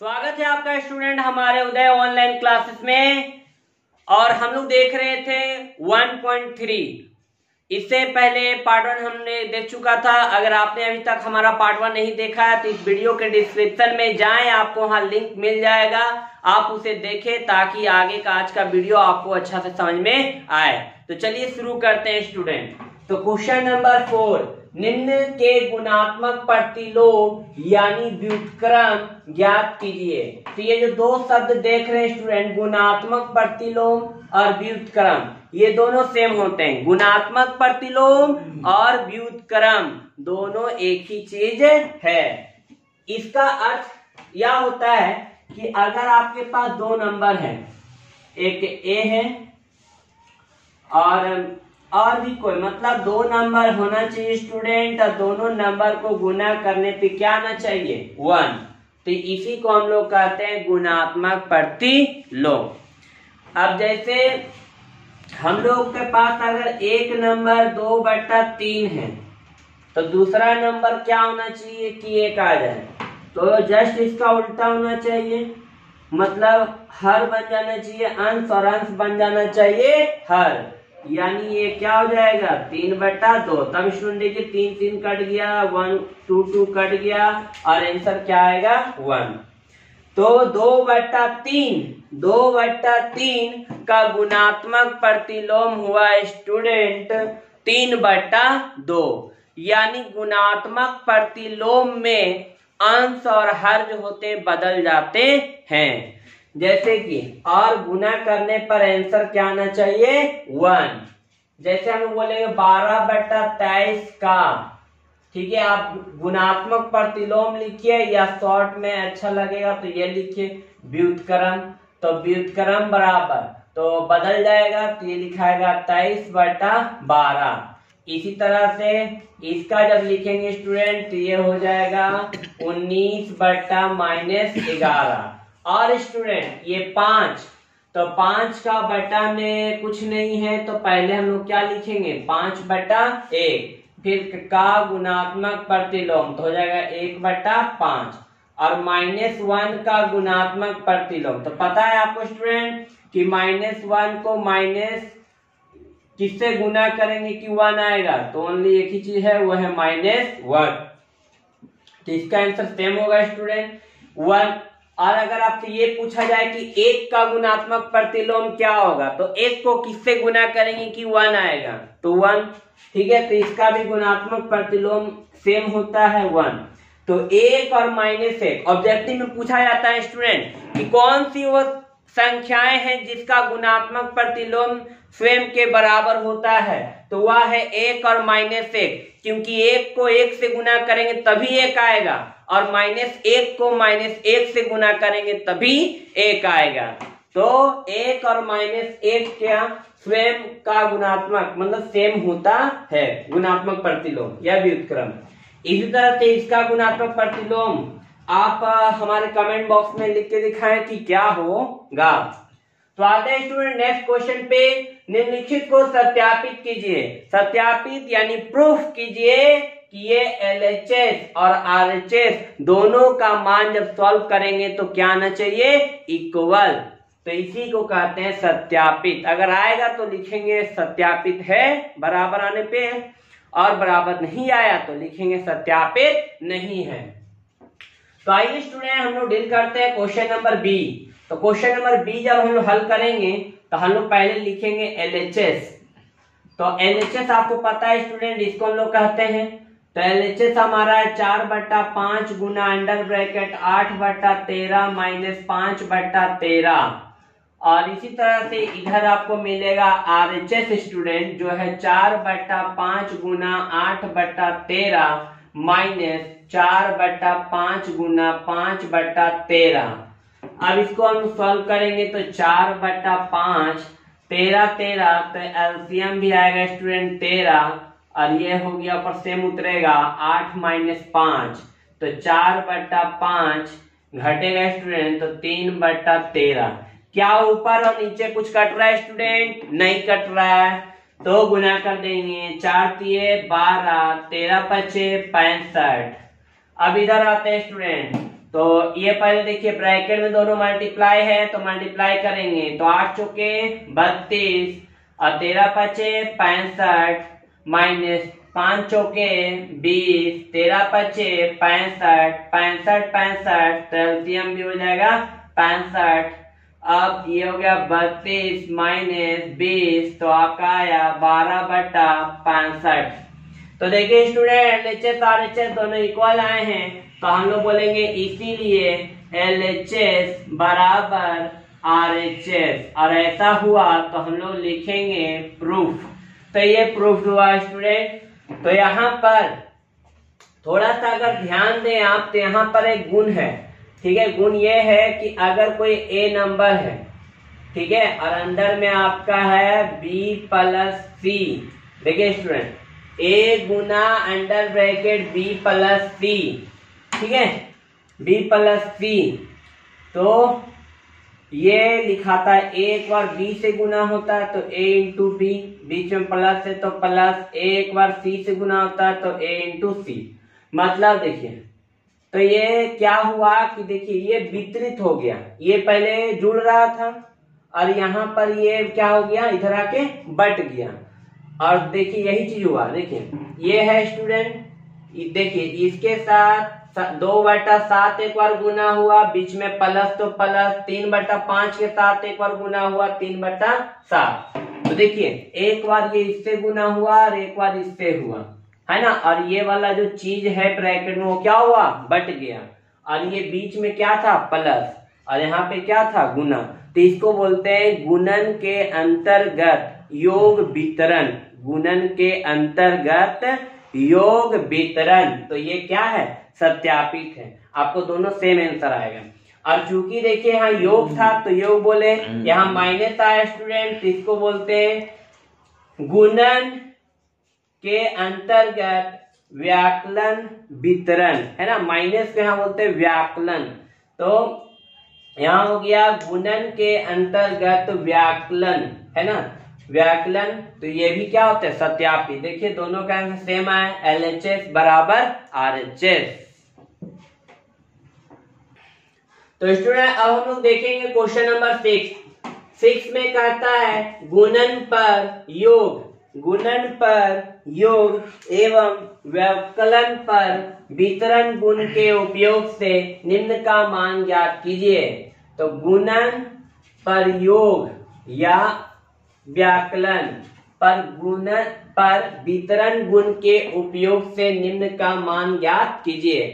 स्वागत है आपका स्टूडेंट हमारे उदय ऑनलाइन क्लासेस में। और हम लोग देख रहे थे 1.3 इससे पहले पार्ट वन हमने देख चुका था। अगर आपने अभी तक हमारा पार्ट वन नहीं देखा है तो इस वीडियो के डिस्क्रिप्शन में जाएँ, आपको वहाँ लिंक मिल जाएगा। आप उसे देखें ताकि आगे का आज का वीडियो आपको अच्छा से समझ में आए। तो चलिए शुरू करते हैं स्टूडेंट तो क्वेश्चन नंबर फोर निम्न के गुणात्मक प्रतिलोम, यानी व्युत्क्रम, ज्ञात कीजिए। तो ये जो दो शब्द देख रहे हैं स्टूडेंट गुणात्मक प्रतिलोम और व्युत्क्रम, ये दोनों सेम होते हैं। गुणात्मक प्रतिलोम और व्युत्क्रम, दोनों एक ही चीज़ है। इसका अर्थ यह होता है कि अगर आपके पास दो नंबर है, एक ए है और और भी कोई मतलब दो नंबर होना चाहिए स्टूडेंट और दोनों नंबर को गुना करने पे क्या आना चाहिए? वन तो इसी को हम लोग कहते हैं गुणात्मक प्रति प्रतिलोम। अब जैसे हम लोग के पास अगर एक नंबर दो बट्टा तीन है तो दूसरा नंबर क्या होना चाहिए कि एक आ जाए? तो जस्ट इसका उल्टा होना चाहिए। मतलब हर बन जाना चाहिए, अंश और अंश बन जाना चाहिए हर। यानी ये क्या हो जाएगा? तीन बट्टा दो। तब स्टूडेंट देखिए, तीन तीन कट गया, वन, टू टू कट गया, और आंसर क्या आएगा? वन। तो दो बट्टा तीन, दो बट्टा तीन का गुणात्मक प्रतिलोम हुआ स्टूडेंट तीन बट्टा दो। यानी गुणात्मक प्रतिलोम में अंश और हर जो होते, बदल जाते हैं। जैसे कि और गुना करने पर आंसर क्या आना चाहिए? वन जैसे हम बोलेंगे बारह बटा तेईस का। ठीक है, आप गुणात्मक प्रतिलोम लिखिए, या शॉर्ट में अच्छा लगेगा तो ये लिखिए, व्युतक्रम। तो व्युतक्रम बराबर। तो बदल जाएगा तो ये लिखाएगा तेईस बटा बारह। इसी तरह से इसका जब लिखेंगे स्टूडेंट तो ये हो जाएगा उन्नीस बटा माइनस ग्यारह। और स्टूडेंट, ये पाँच। तो पाँच का बटा में कुछ नहीं है तो पहले हम लोग क्या लिखेंगे? पाँच बटा एक। फिर का गुणात्मक प्रतिलोम तो हो जाएगा एक बटा पाँच। और माइनस वन का गुणात्मक प्रतिलोम तो पता है आपको स्टूडेंट कि माइनस वन को माइनस किससे गुना करेंगे कि वन आएगा? तो ओनली एक ही चीज़ है, वो है माइनस वन तो इसका आंसर सेम होगा, स्टूडेंट। वन और अगर आपसे ये पूछा जाए कि एक का गुणात्मक प्रतिलोम क्या होगा तो एक को किससे गुना करेंगे कि वन आएगा? तो वन, ठीक है तो इसका भी गुणात्मक प्रतिलोम सेम होता है वन। तो एक और माइनस एक। ऑब्जेक्टिव में पूछा जाता है स्टूडेंट कि कौन सी वो संख्याएँ हैं जिसका गुणात्मक प्रतिलोम स्वयं के बराबर होता है। तो वह है एक और माइनस एक। क्योंकि एक को एक से गुना करेंगे तभी एक आएगा। और माइनस एक को माइनस एक से गुना करेंगे तभी एक आएगा। तो एक और माइनस एक क्या? स्वयं का गुणात्मक मतलब सेम होता है। गुणात्मक प्रतिलोम या व्युत्क्रम इसी तरह से इसका गुणात्मक प्रतिलोम, आप हमारे कमेंट बॉक्स में लिख के दिखाएँ कि क्या होगा। तो आते हैं स्टूडेंट नेक्स्ट क्वेश्चन पे। निम्नलिखित को सत्यापित कीजिए। सत्यापित यानी प्रूफ कीजिए कि ये एलएचएस और आरएचएस दोनों का मान जब सॉल्व करेंगे तो क्या आना चाहिए? इक्वल तो इसी को कहते हैं सत्यापित। अगर आएगा तो लिखेंगे सत्यापित है, बराबर आने पे और बराबर नहीं आया तो लिखेंगे सत्यापित नहीं है। तो आइए स्टूडेंट हम लोग डील करते हैं क्वेश्चन नंबर बी तो क्वेश्चन नंबर बी जब हम लोग हल करेंगे तो हम लोग पहले लिखेंगे LHS तो LHS आपको पता है स्टूडेंट इसको हम लोग कहते हैं। तो LHS हमारा है चार बट्टा पाँच गुना अंडर ब्रैकेट, आठ बट्टा तेरह माइनस पाँच बट्टा तेरह। और इसी तरह से इधर आपको मिलेगा एस स्टूडेंट जो है चार बट्टा पाँच गुना आठ बट्टा तेरह माइनस चार बट्टा पाँच गुना पाँच बट्टा तेरह। अब इसको हम सॉल्व करेंगे तो चार बट्टा पाँच, तेरह तेरह तो एलसीएम भी आएगा स्टूडेंट तेरह, और ये हो गया ऊपर सेम उतरेगा, आठ माइनस पाँच तो चार बट्टा पाँच घटेगा स्टूडेंट तो तीन बट्टा तेरह। क्या ऊपर और नीचे कुछ कट रहा है स्टूडेंट नहीं कट रहा है। तो गुना कर देंगे, चार तीय बारह, तेरह पचे, पैंसठ। अब इधर आते हैं स्टूडेंट तो ये पहले देखिए ब्रैकेट में दोनों मल्टीप्लाई है तो मल्टीप्लाई करेंगे। तो आठ चौके, बत्तीस, और तेरह पचे, पैंसठ माइनस पाँच चौके, बीस, तेरह पचे, पैंसठ पैंसठ पैंसठ तो भी हो जाएगा पैंसठ। अब ये हो गया बत्तीस माइनस बीस तो आपका आया बारह बटा पैंसठ। तो देखिए student L H R H S दोनों इक्वल आए हैं। तो हम लोग बोलेंगे इसीलिए एल एच एस बराबर आर एच एस और ऐसा हुआ तो हम लोग लिखेंगे प्रूफ तो ये प्रूफ हुआ स्टूडेंट तो यहाँ पर थोड़ा सा अगर ध्यान दें आप तो यहाँ पर एक गुण है। ठीक है? गुण ये है कि अगर कोई ए नंबर है, ठीक है? और अंदर में आपका है बी प्लस सी देखिए student A Guna under bracket B plus C ठीक है? बी प्लस सी तो ये लिखा था एक बार बी से गुना होता है तो ए इंटू बी बीच में प्लस है तो प्लस एक बार सी से गुना होता है तो ए इंटू सी मतलब देखिए तो ये क्या हुआ कि देखिए, ये वितरित हो गया। ये पहले जुड़ रहा था और यहाँ पर ये क्या हो गया, इधर आके बट गया। और देखिए यही चीज़ हुआ, देखिए। ये है स्टूडेंट देखिए, इसके साथ दो बटा सात एक बार गुना हुआ, बीच में प्लस तो प्लस, तीन बटा पाँच के साथ एक बार गुना हुआ, तीन बटा सात। तो देखिए, एक बार ये इससे गुना हुआ और एक बार इससे हुआ, है ना? और ये वाला जो चीज़ है ब्रैकेट में, वो क्या हुआ? बट गया। और ये बीच में क्या था? प्लस। और यहाँ पे क्या था? गुना। तो इसको बोलते हैं गुणन के अंतर्गत योग वितरण। गुणन के अंतर्गत योग वितरण। तो ये क्या है? सत्यापित है। आपको दोनों सेम आंसर आएगा। और चूँकि देखिए यहाँ योग था तो योग बोले, यहाँ माइनस आया स्टूडेंट इसको बोलते हैं गुणन के अंतर्गत व्याकलन वितरण। है ना? माइनस को यहाँ बोलते हैं व्याकलन। तो यहाँ हो गया गुणन के अंतर्गत व्याकलन। है ना? व्याकलन तो ये भी क्या होता है? सत्यापित देखिए, दोनों का आंसर सेम है एल एच एस बराबर आर एच एस तो स्टूडेंट अब हम लोग देखेंगे क्वेश्चन नंबर सिक्स सिक्स में कहता है, गुणन पर योग, गुणन पर योग एवं व्यवकलन पर वितरण गुण के उपयोग से निम्न का मान ज्ञात कीजिए। तो गुणन पर योग या व्याकलन पर गुण, पर वितरण गुण के उपयोग से निम्न का मान ज्ञात कीजिए।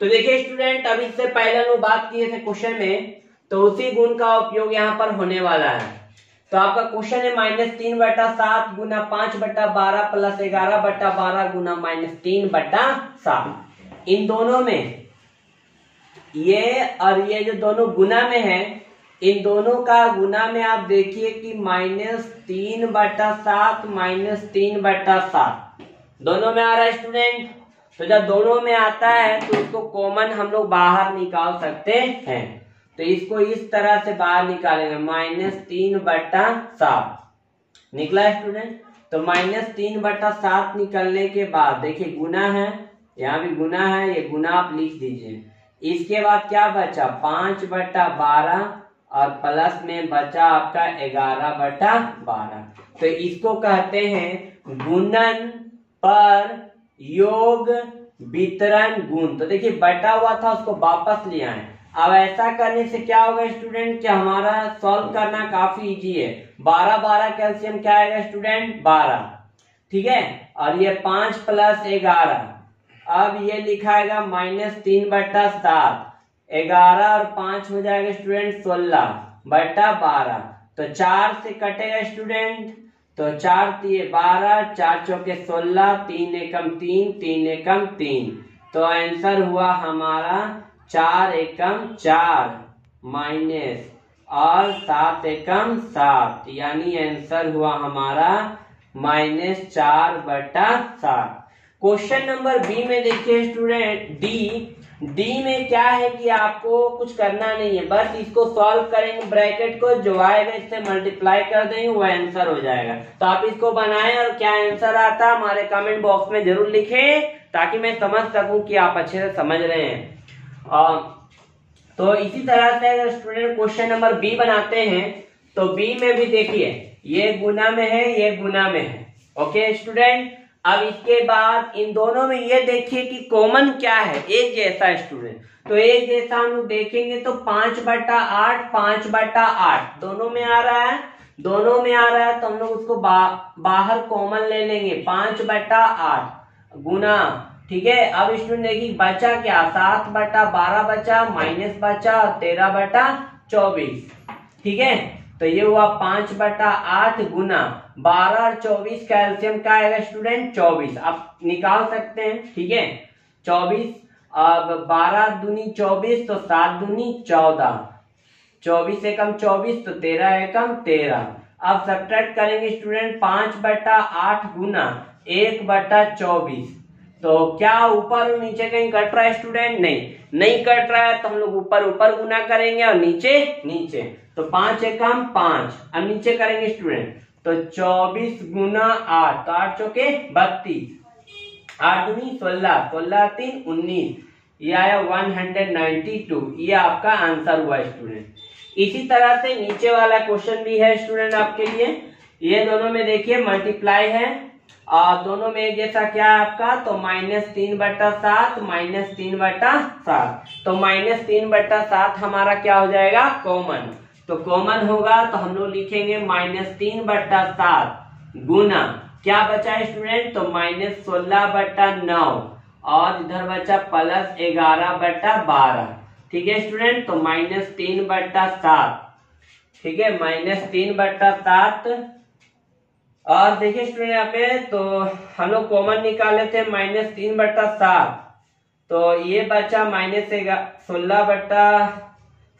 तो देखिए स्टूडेंट अब इससे पहले हम बात किए थे क्वेश्चन में तो उसी गुण का उपयोग यहाँ पर होने वाला है। तो आपका क्वेश्चन है माइनस तीन बटा सात गुना पाँच बटा बारह प्लस ग्यारह बटा बारह गुना माइनस तीन बटा सात। इन दोनों में, ये और ये जो दोनों गुना में है इन दोनों का गुना में आप देखिए कि माइनस तीन बटा सात, माइनस तीन बटा सात। दोनों में आ रहा है स्टूडेंट? तो जब दोनों में आता है तो उसको कॉमन हम लोग बाहर निकाल सकते हैं। तो इसको इस तरह से बाहर निकालेंगे। माइनस तीन बटा सात। निकला स्टूडेंट? तो माइनस तीन बटा सात निकलने के बाद, देखिए गुना है, यहाँ भी गुना है, ये गुना आप लिख दीजिए। इसके बाद क्या बचा? पाँच बटा बारह और प्लस में बचा आपका ग्यारह बटा बारह। तो इसको कहते हैं गुणन पर योग वितरण गुण। तो देखिए, बटा हुआ था, उसको वापस ले आए। अब ऐसा करने से क्या होगा स्टूडेंट कि हमारा सॉल्व करना काफ़ी इजी है। बारह बारह कैल्सियम क्या आएगा स्टूडेंट बारह। ठीक है? और ये पाँच प्लस ग्यारह। अब ये लिखाएगा माइनस तीन बट्टा सात। ग्यारह और पाँच हो जाएगा स्टूडेंट सोलह, बटा बारह। तो चार से कटेगा स्टूडेंट तो चार तीन बारह, चार चौके सोलह, तीन एकम तीन तीन एकम तीन। तो आंसर हुआ हमारा चार एकम चार माइनस और सात एकम सात। यानी आंसर हुआ हमारा माइनस चार बटा सात। क्वेश्चन नंबर बी में देखिए स्टूडेंट डी डी में क्या है कि आपको कुछ करना नहीं है, बस इसको सॉल्व करेंगे ब्रैकेट को, जो आएगा इससे मल्टीप्लाई कर देंगे, वो आंसर हो जाएगा। तो आप इसको बनाएँ और क्या आंसर आता हमारे कमेंट बॉक्स में ज़रूर लिखें, ताकि मैं समझ सकूँ कि आप अच्छे से समझ रहे हैं। और तो इसी तरह से अगर स्टूडेंट क्वेश्चन नंबर बी बनाते हैं तो बी में भी देखिए, ये गुना में है, ये गुना में है। ओके स्टूडेंट अब इसके बाद इन दोनों में ये देखिए कि कॉमन क्या है? एक जैसा स्टूडेंट तो एक जैसा हम लोग देखेंगे तो पाँच बटा आठ पाँच बटा आठ. दोनों में आ रहा है? दोनों में आ रहा है तो हम लोग उसको बा, बाहर कॉमन ले लेंगे. पाँच बटा आठ गुना ठीक है? अब स्टूडेंट देखिए बचा क्या? सात बटा बारह बचा माइनस बचा तेरह बटा चौबीस ठीक है? तो ये हुआ पाँच बटा आठ गुना बारह और चौबीस कैल्शियम का आएगा स्टूडेंट, चौबीस। आप निकाल सकते हैं, ठीक है? चौबीस, अब बारह दूनी चौबीस तो सात दूनी चौदह। चौबीस एकम चौबीस तो तेरह एकम तेरह। अब सब्ट्रैक्ट करेंगे, स्टूडेंट, पाँच बटा आठ गुना एक बटा चौबीस। तो क्या ऊपर और नीचे कहीं कट रहा है स्टूडेंट नहीं। नहीं कट रहा है तो हम लोग ऊपर ऊपर गुना करेंगे और नीचे नीचे। तो पाँच एकम पाँच, अब नीचे करेंगे स्टूडेंट तो चौबीस गुना आठ तो आठ चौके बत्तीस। आठ दूनी सोलह सोलह तीन उन्नीस। ये आया वन हंड्रेड नाइन्टी टू ये आपका आंसर हुआ स्टूडेंट इसी तरह से नीचे वाला क्वेश्चन भी है स्टूडेंट आपके लिए। ये दोनों में देखिए मल्टीप्लाई है। और दोनों में जैसा क्या है आपका? तो माइनस तीन बट्टा सात, माइनस तीन बट्टा सात। तो माइनस तीन बट्टा सात हमारा क्या हो जाएगा? कॉमन। तो कॉमन होगा तो हम लोग लिखेंगे माइनस तीन बट्टा सात गुना। क्या बचा स्टूडेंट? तो माइनस सोलह बट्टा नौ और इधर बचा प्लस ग्यारह बट्टा बारह। ठीक है स्टूडेंट? तो माइनस तीन बट्टा सात। ठीक है? माइनस तीन बट्टा सात और देखिए स्टूडेंट यहाँ पे तो हम लोग कॉमन निकाले थे माइनस तीन बट्टा सात। तो ये बचा माइनस सोलह बट्टा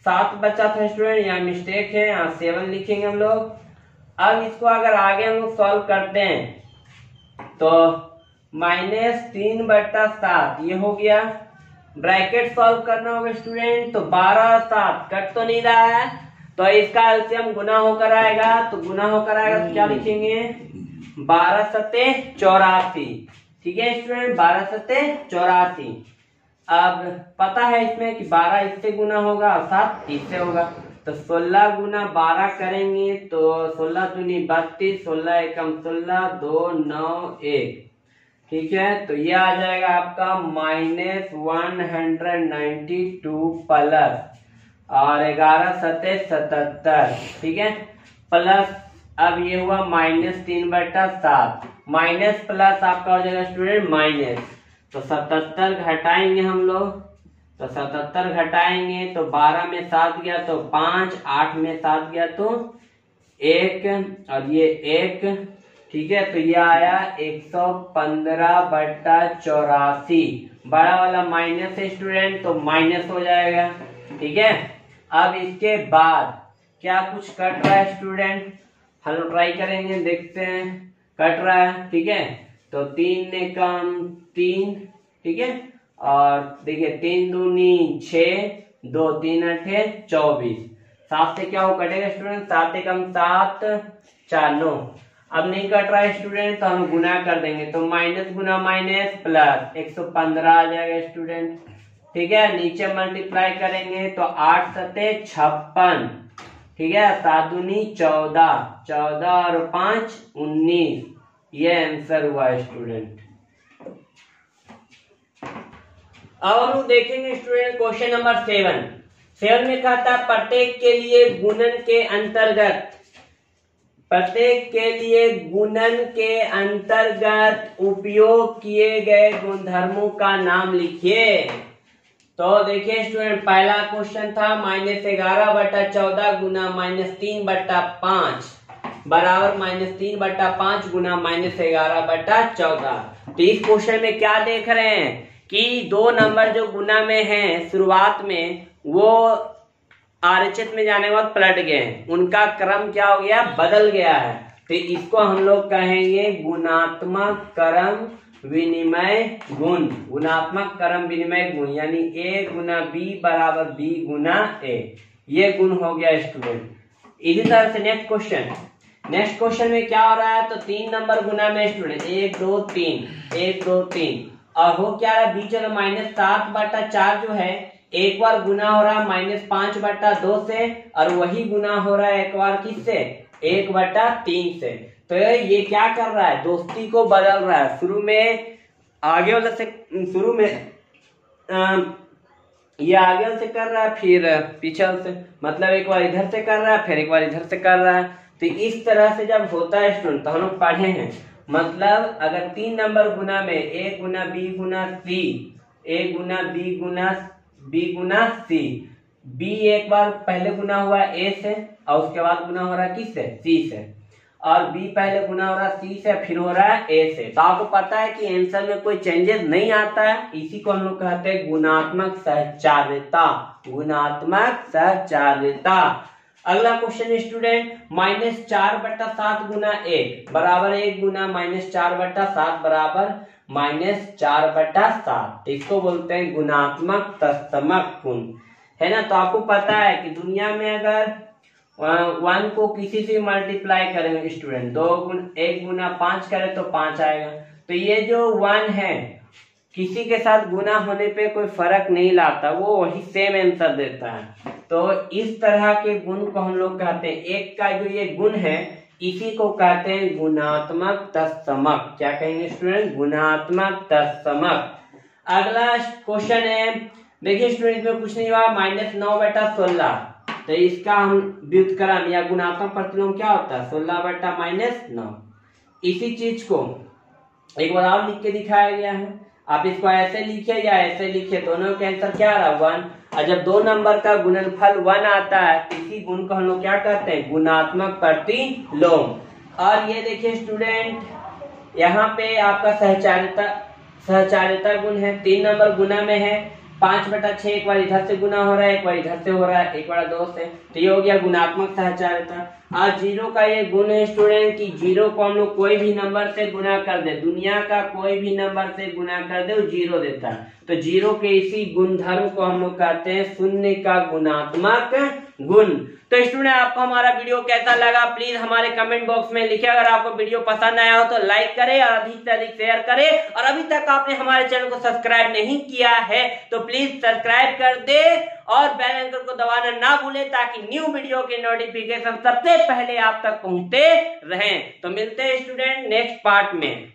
सात बचा था स्टूडेंट यहाँ मिस्टेक है, यहाँ सेवन लिखेंगे हम लोग। अब इसको अगर आगे हम लोग सॉल्व करते हैं तो माइनस तीन बट्टा सात, ये हो गया। ब्रैकेट सॉल्व करना होगा स्टूडेंट तो बारह सात, कट तो नहीं रहा है। तो इसका एल्सियम गुना होकर आएगा तो गुना होकर आएगा तो क्या लिखेंगे? बारह सत्ते चौरासी। ठीक है स्टूडेंट बारह सत्ते चौरासी। अब पता है इसमें कि बारह इससे गुना होगा और सात इससे होगा। तो सोलह गुना बारह करेंगे तो सोलह दूनी बत्तीस, सोलह एकम सोलह, दो नौ एक। ठीक है? तो ये आ जाएगा आपका minus one hundred ninety two plus और ग्यारह सत्य सतहत्तर, ठीक है? प्लस अब ये हुआ माइनस तीन बटा सात। माइनस प्लस आपका हो जाएगा स्टूडेंट माइनस तो सतहत्तर घटाएँगे हम लोग। तो सतहत्तर घटाएँगे तो बारह में सात गया तो पाँच, आठ में सात गया तो एक। और ये एक, ठीक है? तो ये आया एक सौ पंद्रह बट्टा चौरासी। बड़ा वाला माइनस है स्टूडेंट तो माइनस हो जाएगा। ठीक है? अब इसके बाद क्या कुछ कट रहा है स्टूडेंट हम ट्राई करेंगे, देखते हैं। कट रहा है, ठीक है? तो तीन ने कम तीन, ठीक है? और देखिए, तीन दूनी छ, दो तीन अठे चौबीस। सात से क्या हो कटेगा स्टूडेंट सात कम सात, चार, नौ। अब नहीं कट रहा है स्टूडेंट तो हम गुना कर देंगे। तो माइनस गुना माइनस प्लस एक सौ पंद्रह आ जाएगा स्टूडेंट ठीक है, नीचे मल्टीप्लाई करेंगे तो आठ सत्य छप्पन। ठीक है सात दूनी चौदह चौदह और पाँच, उन्नीस। ये आंसर हुआ स्टूडेंट और देखेंगे student question number seven seven में कहा था, प्रत्येक के लिए गुणन के अंतर्गत। प्रत्येक के लिए गुणन के अंतर्गत उपयोग किए गए गुणधर्मों का नाम लिखिए। तो देखिए स्टूडेंट पहला क्वेश्चन था माइनस ग्यारह बटा चौदह गुना माइनस तीन बटा पाँच। बराबर माइनस तीन बट्टा पाँच गुना माइनस ग्यारह बट्टा चौदह। तो इस क्वेश्चन में क्या देख रहे हैं कि दो नंबर जो गुना में हैं शुरुआत में, वो आरचित में जाने के बाद पलट गए उनका क्रम क्या हो गया? बदल गया है। तो इसको हम लोग कहेंगे गुणात्मक क्रम विनिमय गुण, गुणात्मक क्रम विनिमय गुण, यानी ए गुना बी बराबर बी गुना ए ये गुण हो गया स्टूडेंट इसी तरह से नेक्स्ट क्वेश्चन नेक्स्ट क्वेश्चन में क्या हो रहा है? तो तीन नंबर गुना में स्टूडेंट एक, दो, तीन। एक, दो, तीन। और हो क्या रहा बीच वाला माइनस सात बटा चार जो है, एक बार गुना हो रहा है माइनस पाँच बटा दो से, और वही गुना हो रहा है एक बार किससे? एक बटा तीन से। तो ये क्या कर रहा है? दोस्ती को बदल रहा है। शुरू में आगे वाले से शुरू में आ, ये आगे से कर रहा है फिर पीछे से मतलब एक बार इधर से कर रहा है फिर एक बार इधर से कर रहा है। तो इस तरह से जब होता है स्टूडेंट तो हम लोग पढ़े हैं। मतलब अगर तीन नंबर गुना में ए गुना बी गुना सी ए गुना बी गुना बी गुना सी बी एक बार पहले गुना हुआ ए से और उसके बाद गुना हो रहा है किस से सी से। और बी पहले गुना हो रहा है सी से फिर हो रहा है ए से। तो आपको पता है कि आंसर में कोई चेंजेस नहीं आता है। इसी को हम लोग कहते हैं गुणात्मक सहचार्यता गुणात्मक सहचार्यता अगला क्वेश्चन स्टूडेंट माइनस चार बट्टा सात गुना एक, बराबर एक गुना माइनस चार बट्टा सात बराबर माइनस चार बट्टा सात। इसको बोलते हैं गुणात्मक तस्तमक गुण। है ना? तो आपको पता है कि दुनिया में अगर वन को किसी से मल्टीप्लाई करेंगे स्टूडेंट दो गुण, एक गुना पाँच करें तो पाँच आएगा। तो ये जो वन है, किसी के साथ गुना होने पे कोई फ़र्क नहीं लाता, वो वही सेम आंसर देता है। तो इस तरह के गुण को हम लोग कहते हैं, एक का जो ये गुण है, इसी को कहते हैं गुणात्मक तत्समक क्या कहेंगे स्टूडेंट गुणात्मक तत्समक अगला क्वेश्चन है, देखिए स्टूडेंट में कुछ नहीं हुआ माइनस नौ बटा सोलह। तो इसका हम व्युतक्रम या गुणात्मक प्रतिलोम क्या होता है? सोलह बटा माइनस नौ। इसी चीज़ को एक बार और लिख के दिखाया गया है। आप इसको ऐसे लिखे या ऐसे लिखे दोनों के आंसर क्या रहा वन। और जब दो नंबर का गुणनफल वन आता है तो इसी गुण को हम लोग क्या कहते हैं? गुणात्मक प्रतिलोम। और ये देखिए स्टूडेंट यहाँ पे आपका सहचारिता सहचारिता गुण है। तीन नंबर गुना में है। पाँच बटा छह, एक बार इधर से गुना हो रहा है, एक बार इधर से हो रहा है, एक बार दो से। तो ये हो गया गुणात्मक सहचारिता। आज ज़ीरो का ये गुण है स्टूडेंट की ज़ीरो को हम लोग कोई भी नंबर से गुना कर दे, दुनिया का कोई भी नंबर से गुना कर दे, वो ज़ीरो देता है। तो ज़ीरो के इसी गुणधर्म को हम लोग कहते हैं शून्य का गुणात्मक गुण। तो स्टूडेंट, आपको हमारा वीडियो कैसा लगा प्लीज़ हमारे कमेंट बॉक्स में लिखे। अगर आपको वीडियो पसंद आया हो तो लाइक करें और अधिक से अधिक शेयर करें। और अभी तक आपने हमारे चैनल को सब्सक्राइब नहीं किया है तो प्लीज़ सब्सक्राइब कर दे और बेल आइकन को दबाना ना भूले, ताकि न्यू वीडियो के नोटिफिकेशन सबसे पहले आप तक पहुँचते रहें। तो मिलते हैं स्टूडेंट नेक्स्ट पार्ट में।